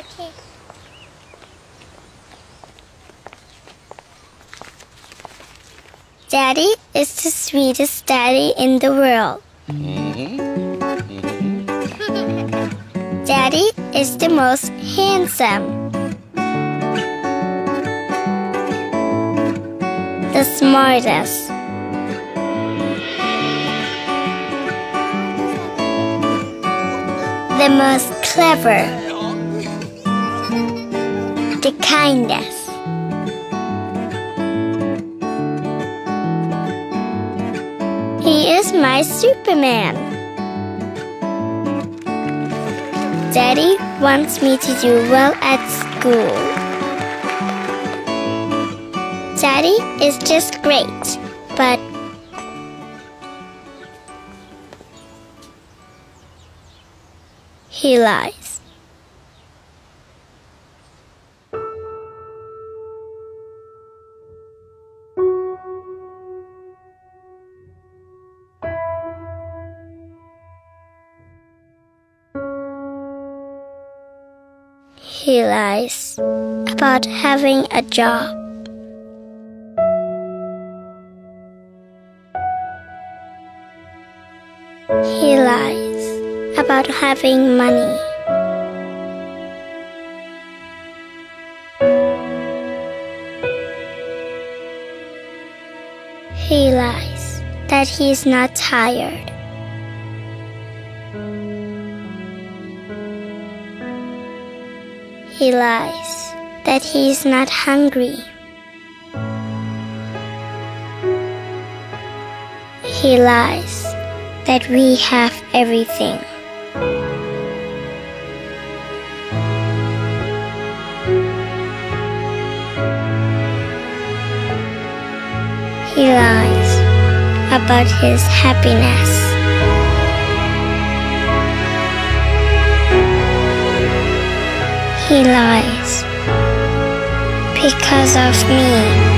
Okay. Daddy is the sweetest daddy in the world. Mm-hmm. Mm-hmm. Daddy is the most handsome. The smartest. The most clever. The kindest. He is my Superman. Daddy wants me to do well at school. Daddy is just great, but he lies. He lies about having a job. He lies about having money. He lies that he's not tired. He lies that he is not hungry. He lies that we have everything. He lies about his happiness. He lies because of me.